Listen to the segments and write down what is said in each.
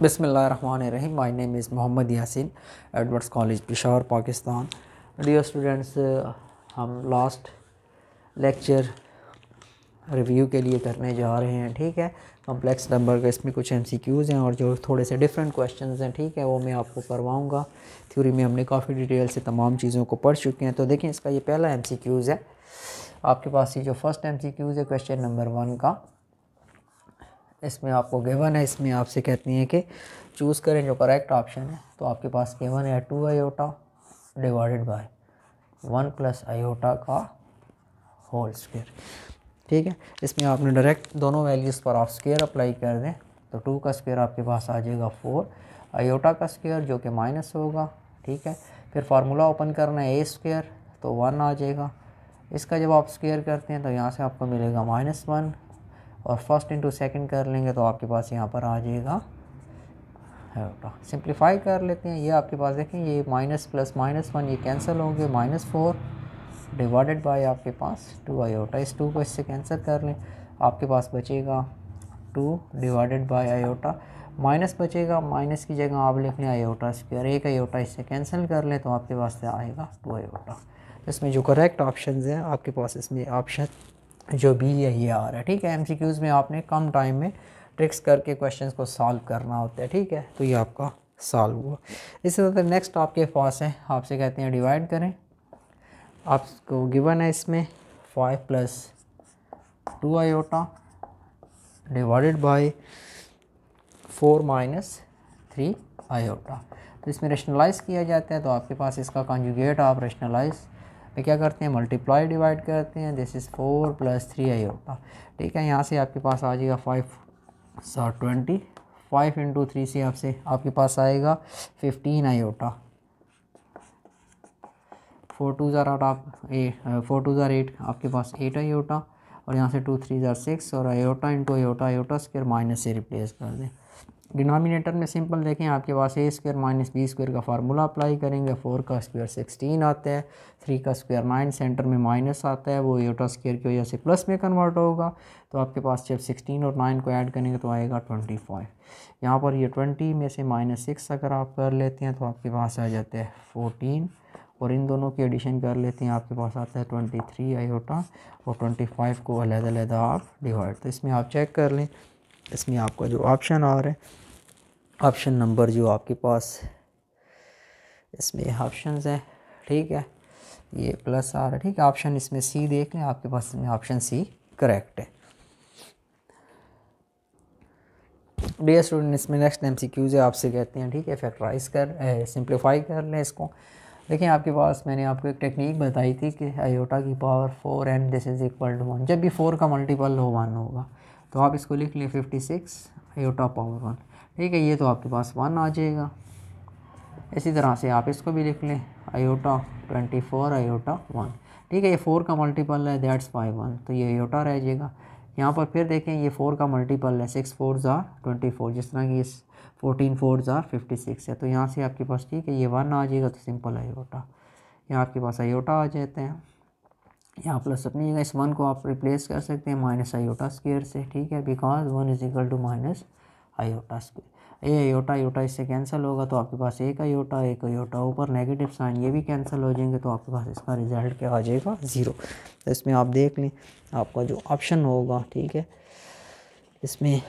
My name is Mohammad Yasin, Edwards College, Peshawar, Pakistan. Dear students, uh, हम last lecture review के लिए करने जा रहे हैं ठीक है? कम्प्लेक्स नंबर का इसमें कुछ एम हैं और जो थोड़े से डिफरेंट क्वेश्चन हैं ठीक है? वो मैं आपको करवाऊँगा। थ्योरी में हमने काफ़ी डिटेल से तमाम चीज़ों को पढ़ चुके हैं। तो देखें इसका ये पहला एम है। आपके पास ये जो फ़र्स्ट एम है क्वेश्चन नंबर वन का इसमें आपको गिवन है, इसमें आपसे कहती हैं कि चूज़ करें जो करेक्ट ऑप्शन है। तो आपके पास गिवन है two iota divided by one plus iota का होल स्क्वेयर ठीक है? इसमें आपने डायरेक्ट दोनों वैल्यूज़ पर आप स्क्वेयर अप्लाई कर दें तो टू का स्क्वेयर आपके पास आ जाएगा फोर आयोटा का स्क्वेयर जो कि माइनस होगा, ठीक है? फिर फार्मूला ओपन करना है ए स्क्वेयर तो वन आ जाएगा। इसका जब आप स्क्वेयर करते हैं तो यहाँ से आपको मिलेगा माइनस वन और फ़र्स्ट इंटू सेकेंड कर लेंगे तो आपके पास यहाँ पर आ जाएगा। सिंप्लीफाई कर लेते हैं। ये आपके पास देखें, ये माइनस प्लस माइनस वन ये कैंसिल होंगे माइनस फोर डिवाइडेड बाय आपके पास टू आयोटा इस टू को इससे कैंसिल कर लें। आपके पास बचेगा two divided by iota minus बचेगा माइनस की जगह आप लिख लें आयोटा स्क्वायर एक आयोटा इससे कैंसिल कर लें तो आपके पास आएगा टू आयोटा इसमें जो करेक्ट ऑप्शन हैं, आपके पास इसमें ऑप्शन जो बी है, ये आ रहा है, ठीक है? एम में आपने कम टाइम में ट्रिक्स करके क्वेश्चन को सॉल्व करना होता है, ठीक है? तो ये आपका सॉल्व हुआ। इसी तरह नेक्स्ट आपके पास है, आपसे कहते हैं डिवाइड करें। आपको गिवन है इसमें five plus two iota divided by four minus three iota तो इसमें रेशनलाइज किया जाता है तो आपके पास इसका कॉन्जुगेट आप रेशनलाइज पे क्या करते हैं? मल्टीप्लाई डिवाइड करते हैं। This is four plus three iota ठीक है, यहाँ से आपके पास आ जाएगा फाइव सौ ट्वेंटी फाइव इंटू थ्री से आपसे, आपके पास आएगा फिफ्टीन आयोटा फोर टू। ज़ार आठ आप, ए फोर टू ज़ार एट आपके पास एट आयोटा और यहाँ से टू थ्री ज़ार सिक्स और I iota into iota iota square minus से रिप्लेस कर दें। डिनोमिनेटर में सिंपल देखें, आपके पास A square minus B square का फार्मूला अप्लाई करेंगे फोर का स्क्वायर सिक्सटीन आता है थ्री का स्क्वायर नाइन सेंटर में माइनस आता है, वो एटा स्क्वायर की वजह से प्लस में कन्वर्ट होगा। तो आपके पास जब सिक्सटीन और नाइन को ऐड करेंगे तो आएगा ट्वेंटी फाइव यहाँ पर ये ट्वेंटी में से माइनस सिक्स अगर आप कर लेते हैं तो आपके पास आ जाता है फोर्टीन और इन दोनों की एडिशन कर लेते हैं, आपके पास आता है ट्वेंटी थ्री आयोटा और ट्वेंटी फाइव को अलग-अलग आप डिवाइड तो इसमें आप चेक कर लें। इसमें आपका जो ऑप्शन आ रहा है। ऑप्शन नंबर जो आपके पास इसमें ऑप्शन है, ठीक है? ये प्लस आ रहा है, ठीक है? ऑप्शन इसमें सी देख लें, आपके पास इसमें ऑप्शन सी करेक्ट है। डियर स्टूडेंट इसमें नेक्स्ट एम सी क्यूज़ है, आपसे कहते हैं, ठीक है? फैक्टराइज कर सिंप्लीफाई कर लें इसको। देखिए, आपके पास मैंने आपको एक टेक्निक बताई थी कि आयोटा की power four and this is equal to one जब भी फोर का मल्टीपल हो वन होगा। तो आप इसको लिख लें fifty six iota power one ठीक है, ये तो आपके पास वन आ जाएगा। इसी तरह से आप इसको भी लिख लें iota twenty four iota one ठीक है, ये फोर का मल्टीपल है दैट्स फाइव वन तो ये आयोटा रह जाएगा। यहाँ पर फिर देखें, ये फोर का मल्टीपल है सिक्स फोर ज़ार ट्वेंटी फोर जिस तरह की इस फोर्टीन फोर ज़ार फिफ्टी सिक्स है। तो यहाँ से आपके पास ठीक है, ये वन आ जाएगा तो सिंपल आयोटा यहाँ आपके पास आयोटा आ जाते हैं। यहाँ प्लस अपनी जगह इस वन को आप रिप्लेस कर सकते हैं माइनस आयोटा स्केयर से, ठीक है? Because one is equal to minus iota square A iota iota इससे कैंसिल होगा तो आपके पास एक आयोटा एक आयोटा ऊपर नेगेटिव साइन ये भी कैंसिल हो जाएँगे तो आपके पास इसका रिज़ल्ट क्या आ जाएगा? ज़ीरो तो इसमें आप देख लें, आपका जो ऑप्शन होगा, ठीक है? इसमें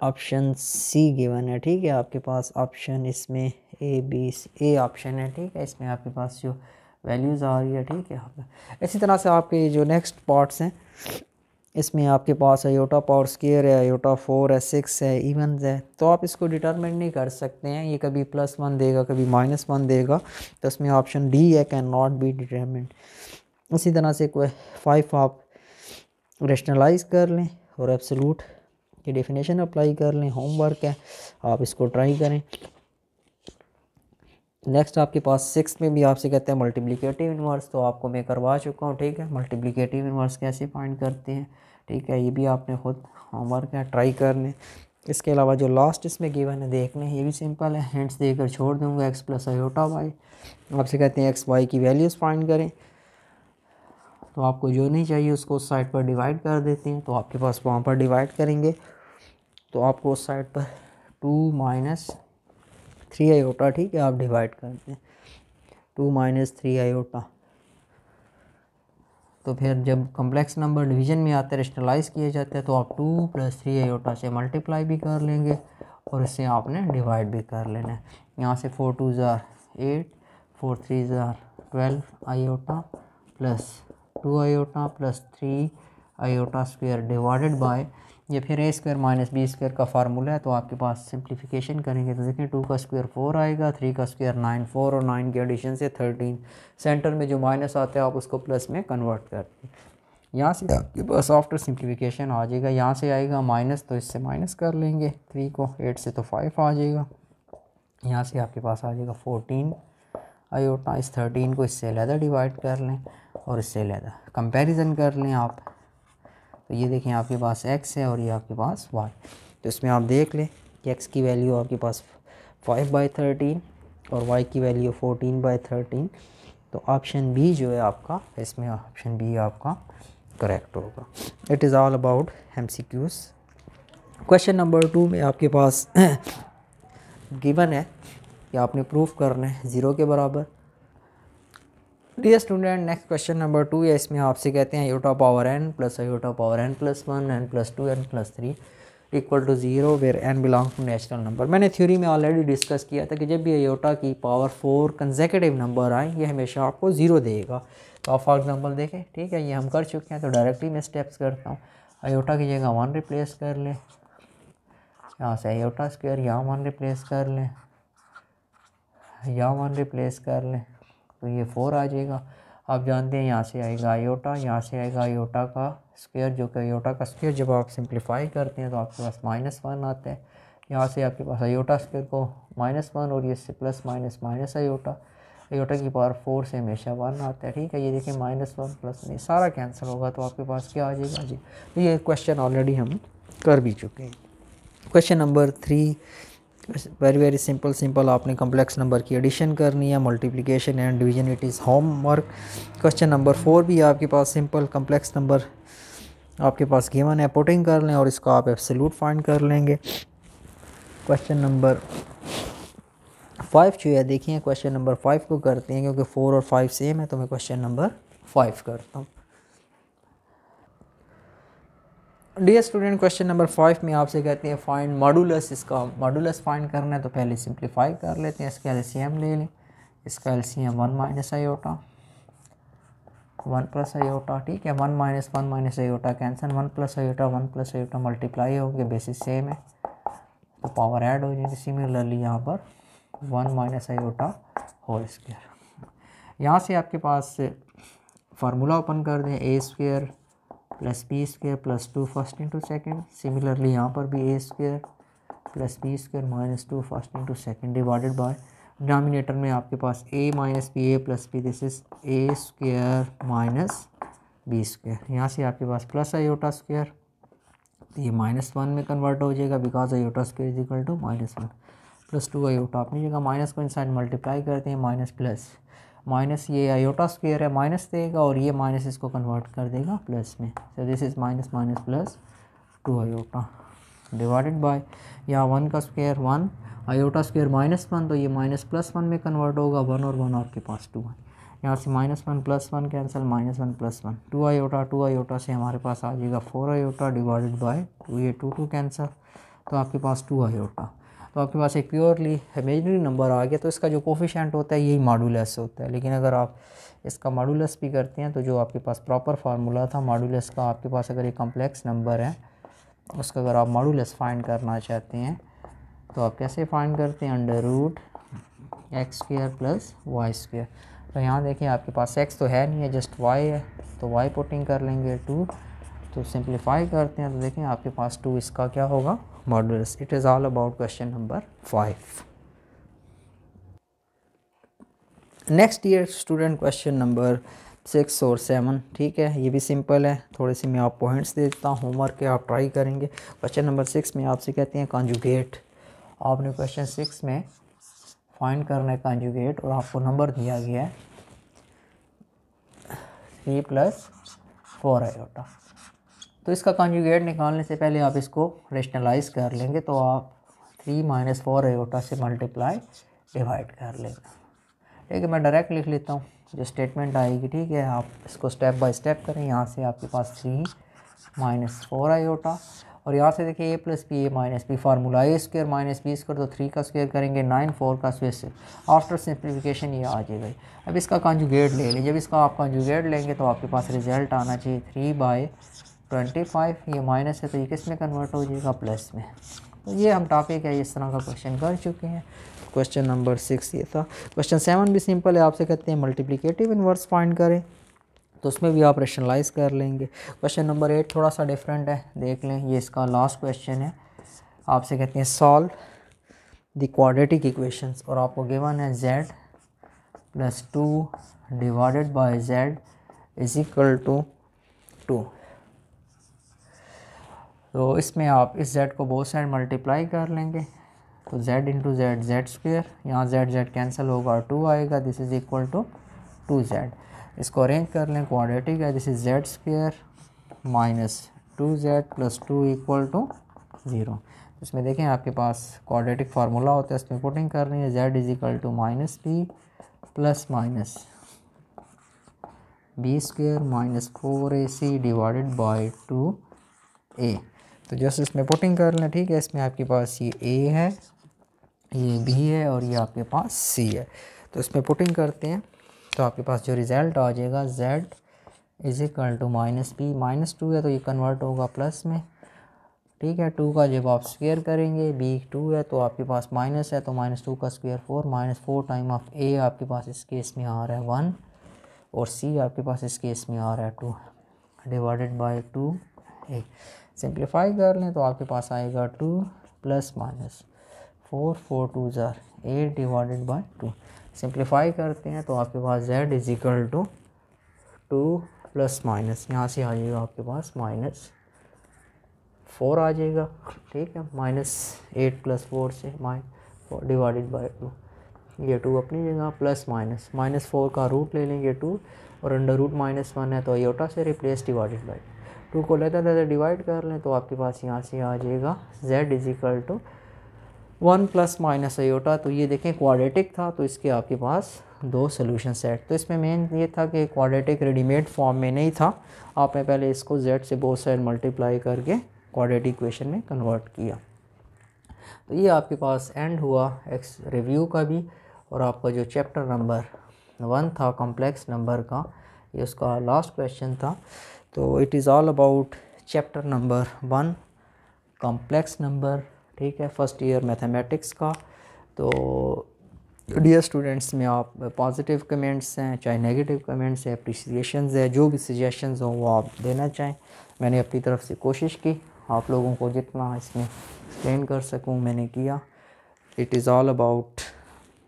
ऑप्शन सी गिवन है, ठीक है? आपके पास ऑप्शन इसमें ए बी ए ऑप्शन है, ठीक है? इसमें आपके पास जो वैल्यूज़ आ रही है, ठीक है? इसी तरह से आपके जो नेक्स्ट पार्ट्स हैं, इसमें आपके पास आयोटा पावर स्केयर है आयोटा फोर है सिक्स है इवन है। तो आप इसको डिटरमिन नहीं कर सकते हैं। ये कभी प्लस वन देगा, कभी माइनस वन देगा। तो इसमें ऑप्शन डी है कैन नॉट बी डिटरमिन इसी तरह से कोई फाइव आप रेशनलाइज कर लें और एब्सोलूट की डेफिनेशन अप्लाई कर लें। होमवर्क है, आप इसको ट्राई करें। नेक्स्ट आपके पास सिक्स में भी आपसे कहते हैं मल्टीप्लिकेटिव इन्वर्स तो आपको मैं करवा चुका हूँ, ठीक है? मल्टीप्लिकेटिव इन्वर्स कैसे फाइंड करते हैं? ठीक है, ये भी आपने खुद होमवर्क है ट्राई कर लें इसके अलावा जो लास्ट इसमें गिवन है देख लें ये भी सिंपल है। हैंड्स देकर छोड़ दूँगा एक्स प्लस आयोटा वाई आपसे कहते हैं एक्स वाई की वैल्यूज़ फाइंड करें। तो आपको जो नहीं चाहिए, उसको उस साइड पर डिवाइड कर देते हैं तो आपके पास वहाँ पर डिवाइड करेंगे। तो आपको उस साइड पर टू माइनस थ्री आयोटा ठीक है, आप डिवाइड करते हैं। टू माइनस थ्री आयोटा तो फिर जब कम्प्लेक्स नंबर डिवीज़न में आते रेशनलाइज किए जाते हैं तो आप टू प्लस थ्री आयोटा से मल्टीप्लाई भी कर लेंगे और इससे आपने डिवाइड भी कर लेना है। यहाँ से फोर टू ज़ार eight four three tsar twelve iota plus two iota plus three iota square divided by ये फिर A square minus B square का फार्मूला है तो आपके पास सिंप्लीफिकेशन करेंगे तो देखें टू का स्क्वायर फोर आएगा थ्री का स्क्वायर नाइन फोर और नाइन के एडिशन से थर्टीन सेंटर में जो माइनस आते हैं आप उसको प्लस में कन्वर्ट करते हैं यहाँ से आपके पास आफ्टर सिंप्लीफिकेशन आ जाएगा यहाँ से आएगा माइनस तो इससे माइनस कर लेंगे। थ्री को एट से तो फाइव आ जाएगा। यहाँ से आपके पास आ जाएगा फोर्टीन आयोटा इस थर्टीन को इससे लहदा डिवाइड कर लें और इससे लहदा कंपेरिज़न कर लें आप। तो ये देखें, आपके पास एक्स है और ये आपके पास वाई तो इसमें आप देख लें कि एक्स की वैल्यू आपके पास फाइव बाई थर्टीन और वाई की वैल्यू फोटीन बाई थर्टीन तो ऑप्शन बी जो है आपका, इसमें ऑप्शन बी आपका करेक्ट होगा। It is all about M C Qs question number two में आपके पास गिवन है कि आपने प्रूफ करना है ज़ीरो के बराबर। Dear student next question number two है इसमें आपसे कहते हैं iota power N plus iota power N plus one N plus two N plus three equal to zero where N belong to natural number मैंने theory में already discuss किया था कि जब भी योटा की पावर फोर कंजेकेटिव नंबर आए, ये हमेशा आपको ज़ीरो देगा। तो आप फॉर एग्जांपल देखें, ठीक है, ये हम कर चुके हैं तो डायरेक्टली मैं स्टेप्स करता हूँ। अयोटा की जगह वन रिप्लेस कर लें। यहाँ से अयोटा स्क्वेयर यहाँ वन रिप्लेस कर लें। यहाँ वन रिप्लेस कर लें। तो ये फोर आ जाएगा। आप जानते हैं यहाँ से आएगा आयोटा यहाँ से आएगा आयोटा का स्क्वेयर जो कि आयोटा का स्क्वेयर जब आप सिंप्लीफाई करते हैं तो आपके पास माइनस वन आता है। यहाँ से आपके पास आयोटा स्क्वेयर को माइनस वन और ये से plus minus minus iota iota की पावर फोर से हमेशा वन आता है, ठीक है? ये देखिए माइनस वन प्लस नहीं सारा कैंसिल होगा तो आपके पास क्या आ जाएगा? जी तो ये क्वेश्चन ऑलरेडी हम कर भी चुके हैं। Question number three very very simple simple आपने कम्प्लेक्स नंबर की एडिशन करनी है multiplication and division it is homework question number four भी आपके पास सिंपल कम्प्लेक्स नंबर आपके पास गिवन है पुटिंग कर लें और इसको आप एब्सोल्यूट फाइंड कर लेंगे. क्वेश्चन नंबर फाइव जो है, देखिए क्वेश्चन नंबर फाइव को करते हैं, क्योंकि फोर और फाइव सेम है तो मैं क्वेश्चन नंबर फाइव करता हूँ. Dear student question number five में आपसे कहते हैं फाइंड मॉडुलस इसका मॉडुलस फाइंड करना है तो पहले सिंप्लीफाई कर लेते हैं, इसका एलसीएम ले लें, इसका LCM one minus iota one plus iota ठीक है one minus one minus iota cancel one plus iota one plus iota multiply होंगे बेसिस सेम है तो पावर ऐड हो जाएगी सिमिलरली यहाँ पर one minus iota whole square यहाँ से आपके पास फार्मूला ओपन कर दें A square plus B square plus two first into second. Similarly यहाँ पर भी A square plus B square minus two first into second divided by denominator में आपके पास A minus B, A plus B this is A square minus B square यहाँ से आपके पास plus iota square तो ये माइनस वन में convert हो जाएगा because iota square is equal to minus one plus two iota अपनी जगह माइनस को इनसाइड मल्टीप्लाई करते हैं माइनस प्लस माइनस ये आयोटा स्क्वेयर है, माइनस देगा और ये माइनस इसको कन्वर्ट कर देगा प्लस में। So this is minus minus plus two iota divided by यहाँ वन का square one iota square minus one तो ये माइनस प्लस वन में कन्वर्ट होगा वन और वन आपके पास टू है। यहाँ से minus one plus one cancel minus one plus one two iota two iota से हमारे पास आ जाएगा four iota divided by two ये टू टू कैंसिल तो आपके पास टू आयोटा तो आपके पास एक प्योरली इमेजनरी नंबर आ गया तो इसका जो कोफिशेंट होता है, यही मॉडुलस होता है। लेकिन अगर आप इसका मॉडुलस भी करते हैं तो जो आपके पास प्रॉपर फार्मूला था मॉडुलस का आपके पास अगर एक कम्प्लेक्स नंबर है, उसका अगर आप मॉडुलस फाइंड करना चाहते हैं तो आप कैसे फाइंड करते हैं? Under root X square plus Y square तो यहाँ देखिए, आपके पास एक्स तो है नहीं है जस्ट वाई है तो वाई पुटिंग कर लेंगे टू तो सिंप्लीफाई करते हैं तो देखें आपके पास टू इसका क्या होगा? Modulus. It is all about question number 5 next year student question number six और सेवन ठीक है? ये भी सिंपल है. थोड़े से मैं आप पॉइंट्स दे देता हूँ. होमवर्क के आप ट्राई करेंगे. क्वेश्चन नंबर सिक्स में आपसे कहते हैं कॉन्जुगेट आपने क्वेश्चन सिक्स में फाइंड करना है कॉन्जुगेट और आपको नंबर दिया गया है. पी प्लस फोर आयोटा तो इसका कॉन्जुगेट निकालने से पहले आप इसको रेशनलाइज कर लेंगे तो आप थ्री माइनस फोर आयोटा से मल्टीप्लाई डिवाइड कर लेंगे। ठीक है, मैं डायरेक्ट लिख लेता हूँ। जो स्टेटमेंट आएगी, ठीक है, आप इसको स्टेप बाय स्टेप करें। यहाँ से आपके पास थ्री माइनस फोर आयोटा और यहाँ से देखिए A plus B A minus B formula A square minus B square तो थ्री का स्क्वेयर करेंगे नाइन फोर का स्क्र आफ्टर सिंप्लीफिकेशन ये आ जाएगा। अब इसका कॉन्जुगेट ले लें जब इसका आप कॉन्जुगेट लेंगे तो आपके पास रिज़ल्ट आना चाहिए थ्री बाई ट्वेंटी फाइव ये माइनस है तो ये किसमें कन्वर्ट हो जाएगा? प्लस में। तो ये हम टॉपिक है इस तरह का क्वेश्चन कर चुके हैं। क्वेश्चन नंबर सिक्स ये था। क्वेश्चन सेवन भी सिंपल है, आपसे कहते हैं मल्टीप्लिकेटिव इनवर्स फाइंड करें। तो उसमें भी आप रेशनलाइज कर लेंगे। क्वेश्चन नंबर एट थोड़ा सा डिफरेंट है, देख लें। ये इसका लास्ट क्वेश्चन है। आपसे कहते हैं सॉल्व द क्वाड्रेटिक इक्वेशंस और आपको गिवन है Z plus two divided by Z is equal to two तो इसमें आप इस जेड को बहुत साइड मल्टीप्लाई कर लेंगे। तो Z into Z Z square यहाँ जेड जेड कैंसिल होगा और टू आएगा। This is equal to two Z इसको अरेंज कर लें क्वाड्रेटिक है। This is Z square minus two Z plus two equal to zero इसमें देखें, आपके पास क्वाड्रेटिक फार्मूला होता है, इसमें पुटिंग करनी है। Z is equal to minus B plus minus B square minus four A C divided by two A तो जैसे इसमें पुटिंग कर लें, ठीक है? इसमें आपके पास ये ए है, ये बी है और ये आपके पास सी है। तो इसमें पुटिंग करते हैं तो आपके पास जो रिज़ल्ट आ जाएगा Z is equal to minus B minus two है तो ये कन्वर्ट होगा प्लस में। ठीक है? टू का जब आप स्क्वेयर करेंगे बी टू है तो आपके पास माइनस है तो माइनस टू का square four minus four time of A आपके पास इस केस में आ रहा है वन और सी आपके पास इस केस में आ रहा है two divided by two A simplify कर लें तो आपके पास आएगा two plus minus four four two tsar, eight divided by two. Simplify करते हैं तो आपके पास Z is equal to two plus minus. यहाँ से आ जाएगा आपके पास माइनस फोर आ जाएगा। ठीक है, माइनस एट प्लस फोर से minus four divided by two. ये टू अपनी जगह प्लस माइनस। माइनस फोर का रूट ले लेंगे टू और अंडर रूट माइनस वन है तो योटा से रिप्लेस डिवाइडेड बाई टू को लेते लेते डिवाइड कर लें तो आपके पास यहाँ से आ जाएगा z is equal to one plus minus iota तो ये देखें क्वाड्रेटिक था तो इसके आपके पास दो सोल्यूशन सेट तो इसमें मेन ये था कि क्वाड्रेटिक रेडीमेड फॉर्म में नहीं था। आपने पहले इसको z से बहुत साइड मल्टीप्लाई करके क्वाड्रेटिक इक्वेशन में कन्वर्ट किया। तो ये आपके पास एंड हुआ एक्स रिव्यू का भी, और आपका जो चैप्टर नंबर वन था कॉम्प्लेक्स नंबर का, ये उसका लास्ट क्वेश्चन था। तो it is all about chapter number one complex number ठीक है फ़र्स्ट ईयर मैथमेटिक्स का। तो डियर स्टूडेंट्स में आप पॉजिटिव कमेंट्स हैं, चाहे नेगेटिव कमेंट्स हैं अप्रिसिएशन है, जो भी सजेशंस हों, वो आप देना चाहें। मैंने अपनी तरफ़ से कोशिश की, आप लोगों को जितना इसमें एक्सप्लेन कर सकूँ, मैंने किया। It is all about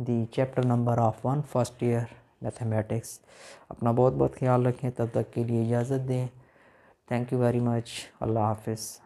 the chapter number of one first year mathematics अपना बहुत बहुत ख्याल रखें, तब तक के लिए इजाज़त दें। थैंक यू वेरी मच अल्लाह हाफिज़।